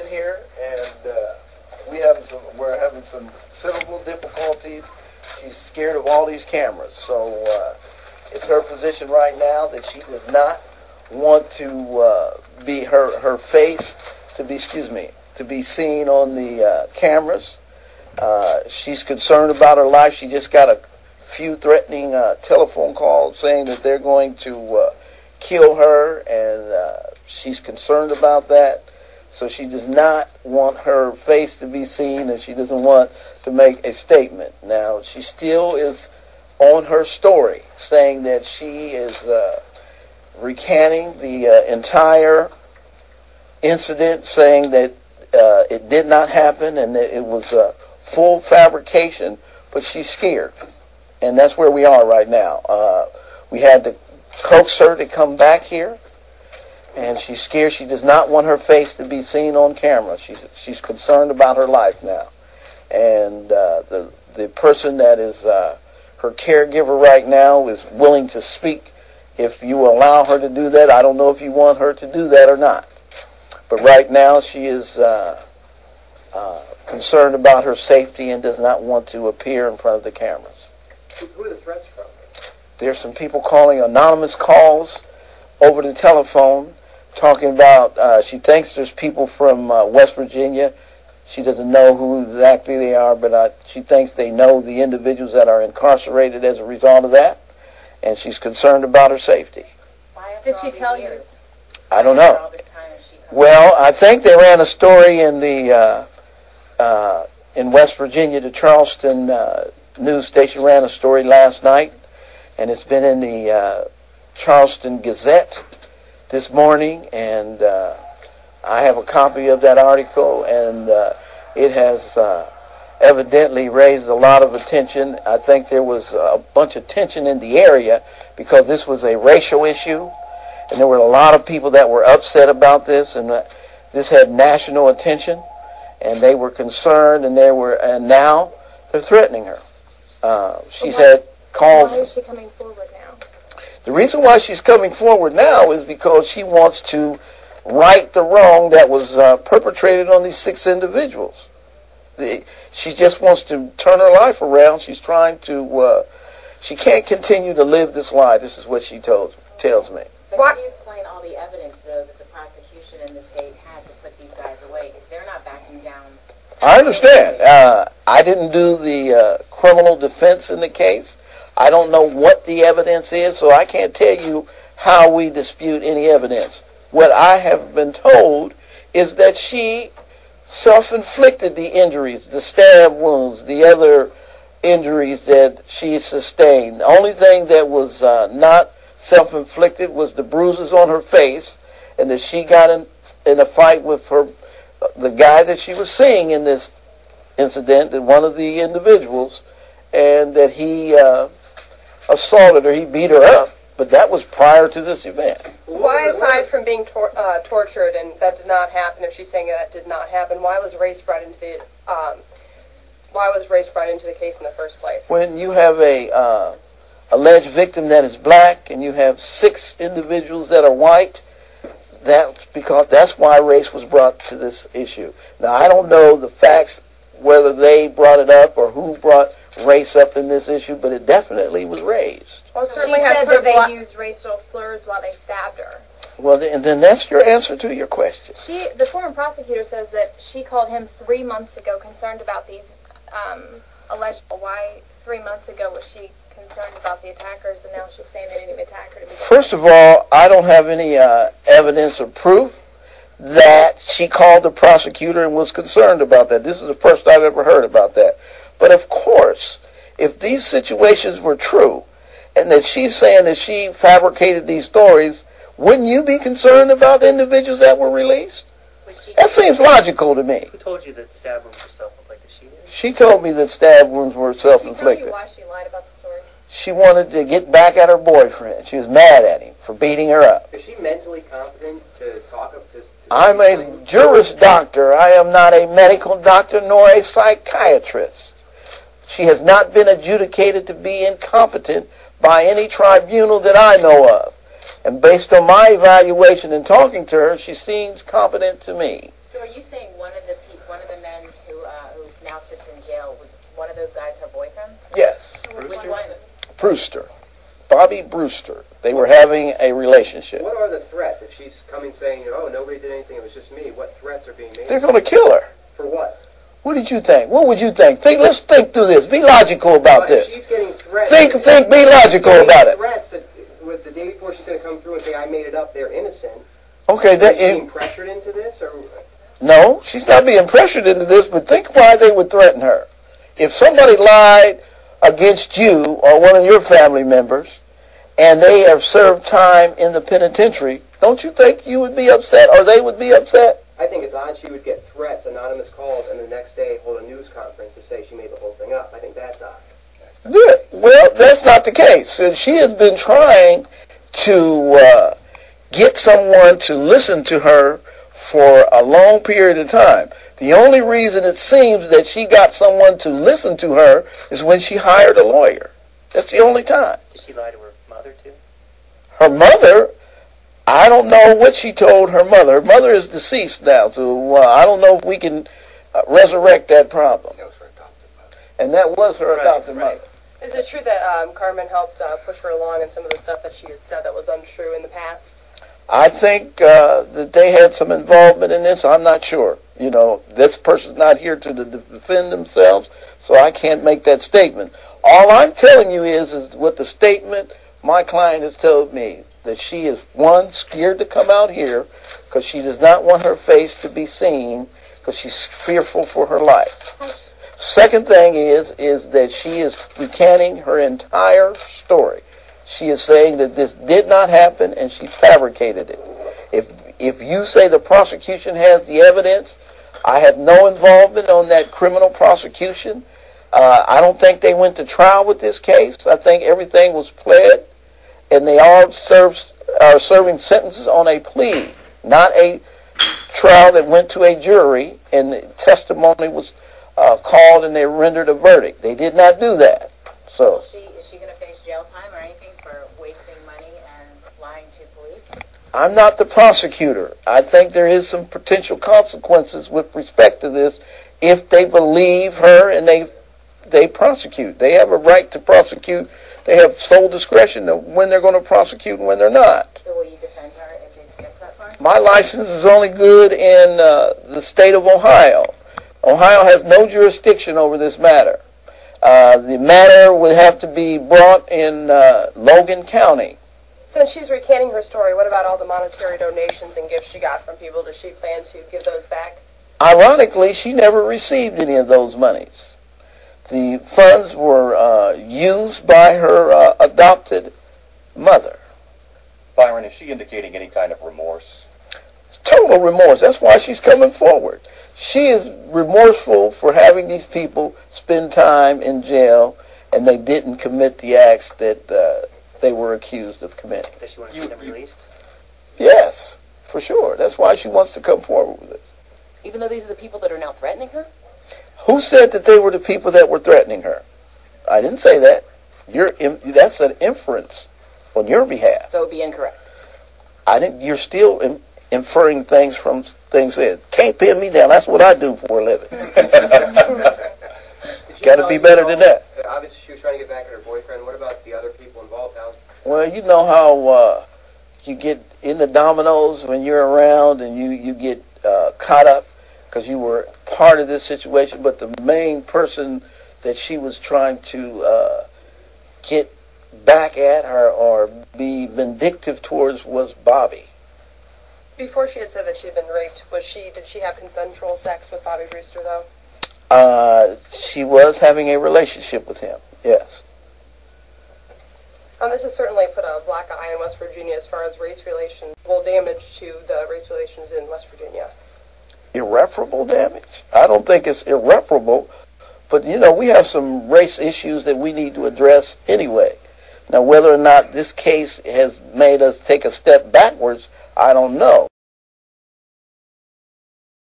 in here, and uh, we have some. We're having some considerable difficulties. She's scared of all these cameras, so uh, it's her position right now that she does not want to uh, be her her face to be excuse me to be seen on the uh, cameras. Uh, she's concerned about her life. She just got a few threatening uh, telephone calls saying that they're going to kill her, and she's concerned about that. So she does not want her face to be seen, and she doesn't want to make a statement. Now she still is on her story, saying that she is uh, recanting the uh, entire incident, saying that uh, it did not happen and that it was a full fabrication, but she's scared. And that's where we are right now. Uh, we had to coax her to come back here, and she's scared. She does not want her face to be seen on camera. She's, she's concerned about her life now. And uh, the, the person that is uh, her caregiver right now is willing to speak if you allow her to do that. I don't know if you want her to do that or not. But right now, she is uh, uh, concerned about her safety and does not want to appear in front of the cameras. Who are the threats from? There's some people calling anonymous calls over the telephone talking about, uh, she thinks there's people from uh, West Virginia. She doesn't know who exactly they are, but uh, she thinks they know the individuals that are incarcerated as a result of that, and she's concerned about her safety. Why Did she tell you? I don't know. Well, I think they ran a story in the uh, uh, in West Virginia. The Charleston uh, news station ran a story last night, and it's been in the uh, Charleston Gazette this morning. And uh, I have a copy of that article, and uh, it has evidently raised a lot of attention. I think there was a bunch of tension in the area because this was a racial issue and there were a lot of people that were upset about this, and uh, this had national attention, and they were concerned, and they were, and now they're threatening her. Uh, she's why- had calls. Why is she coming forward now? The reason why she's coming forward now is because she wants to right the wrong that was uh, perpetrated on these six individuals. The, she just wants to turn her life around. She's trying to. Uh, she can't continue to live this lie. This is what she told tells me. But What- how do you explain all the evidence, though, that the prosecution and the state had to put these guys away? Because they're not backing down. I understand. Uh, I didn't do the uh, criminal defense in the case. I don't know what the evidence is, so I can't tell you how we dispute any evidence. What I have been told is that she self-inflicted the injuries, the stab wounds, the other injuries that she sustained. The only thing that was uh, not self-inflicted was the bruises on her face, and that she got in, in a fight with her the guy that she was seeing in this incident, one of the individuals, and that he uh, assaulted her. He beat her up, but that was prior to this event. Why, aside from being tor- uh, tortured and that did not happen, if she's saying that did not happen, why was race brought into the um, why was race brought into the case in the first place? When you have a uh, alleged victim that is black, and you have six individuals that are white, that's because that's why race was brought to this issue. Now I don't know the facts whether they brought it up or who brought race up in this issue, but it definitely was raised. well, it She certainly has said that they bla- used racial slurs while they stabbed her. Well, then, and then that's your answer to your question. She, the former prosecutor, says that she called him three months ago, concerned about these um, alleged. Why three months ago was she concerned about the attackers, and now she's saying they didn't even attack her to begin First of all, I don't have any uh, evidence or proof that she called the prosecutor and was concerned about that. This is the first I've ever heard about that. But of course, if these situations were true, and that she's saying that she fabricated these stories, wouldn't you be concerned about the individuals that were released? That seems logical to me. Who told you that stab wounds were self-inflicted? She did. She told me that stab wounds were Did she tell you self-inflicted. why she lied about the story? She wanted to get back at her boyfriend. She was mad at him for beating her up. Is she mentally competent to talk of this? To I'm a juris doctor. I am not a medical doctor nor a psychiatrist. She has not been adjudicated to be incompetent by any tribunal that I know of. And based on my evaluation and talking to her, she seems competent to me. So are you saying one of the pe- one of the men who uh, who now sits in jail was one of those guys her boyfriend? Yes. Brewster. Brewster. Bobby Brewster. They were having a relationship. What are the coming saying, oh, nobody did anything, it was just me, what threats are being made? They're going to kill her. For what? What did you think? What would you think? Think. Let's think through this. Be logical about this. She's getting threats. Think. Think. Be logical about it. Threats that, with the day before she's going to come through and say, I made it up, they're innocent. Okay. She being pressured into this, or No, she's not being pressured into this, but think why they would threaten her. If somebody lied against you or one of your family members and they have served time in the penitentiary, don't you think you would be upset or they would be upset? I think it's odd she would get threats, anonymous calls, and the next day hold a news conference to say she made the whole thing up. I think that's odd. Good. Well, that's not the case. And she has been trying to uh, get someone to listen to her for a long period of time. The only reason it seems that she got someone to listen to her is when she hired a lawyer. That's the only time. Did she lie to her mother, too? Her mother, I don't know what she told her mother. Her mother is deceased now, so uh, I don't know if we can uh, resurrect that problem. And that was her Right, adopted right. mother. Is it true that um, Carmen helped uh, push her along in some of the stuff that she had said that was untrue in the past? I think uh, that they had some involvement in this. I'm not sure. You know, this person's not here to defend themselves, so I can't make that statement. All I'm telling you is, is what the statement my client has told me that she is one scared to come out here because she does not want her face to be seen because she's fearful for her life. Second thing is is that she is recanting her entire story. She is saying that this did not happen and she fabricated it. If if you say the prosecution has the evidence, I have no involvement on that criminal prosecution. Uh, I don't think they went to trial with this case. I think everything was pled, and they all serve, are serving sentences on a plea, not a trial that went to a jury and the testimony was uh, called and they rendered a verdict. They did not do that. So. Is she, is she gonna face jail time or anything for wasting money and lying to police? I'm not the prosecutor. I think there is some potential consequences with respect to this if they believe her and they they prosecute. They have a right to prosecute. They have sole discretion of when they're going to prosecute and when they're not. So will you defend her if it gets that far? My license is only good in uh, the state of Ohio. Ohio has no jurisdiction over this matter. Uh, the matter would have to be brought in uh, Logan County. Since she's recanting her story, what about all the monetary donations and gifts she got from people? Does she plan to give those back? Ironically, she never received any of those monies. The funds were uh, used by her uh, adopted mother. Byron, is she indicating any kind of remorse? Total remorse. That's why she's coming forward. She is remorseful for having these people spend time in jail and they didn't commit the acts that uh, they were accused of committing. Does she want to see them released? Yes, for sure. That's why she wants to come forward with it. Even though these are the people that are now threatening her? Who said that they were the people that were threatening her? I didn't say that. You're in, that's an inference on your behalf. So it would be incorrect. I didn't. You're still in, inferring things from things said. Can't pin me down. That's what I do for a living. Did she Gotta be better all- than that. Obviously, she was trying to get back at her boyfriend. What about the other people involved? How, Well, you know how uh, you get in the dominoes when you're around and you you get uh, caught up because you were part of this situation. But the main person that she was trying to uh, get back at her or be vindictive towards was Bobby. Before she had said that she had been raped, was she? Did she have consensual sex with Bobby Brewster though? Uh, she was having a relationship with him. Yes. Um, this has certainly put a black eye on West Virginia as far as race relations, will damage to the race relations in West Virginia. Irreparable damage. I don't think it's irreparable, but you know, we have some race issues that we need to address anyway. Now, whether or not this case has made us take a step backwards, I don't know.